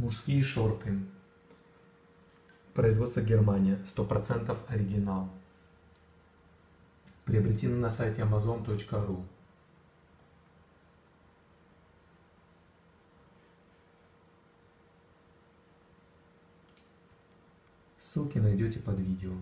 Мужские шорты. Производство Германия. 100% оригинал. Приобретены на сайте amazon.ru. Ссылки найдете под видео.